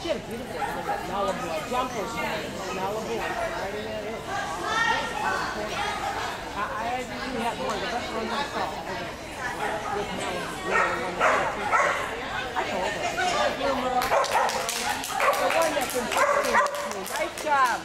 She had a beautiful like, Malibu, jumper Malibu, right in there. I, actually have one of the best ones I saw. With Malibu. I told I the one Nice job.